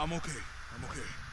I'm okay. I'm okay.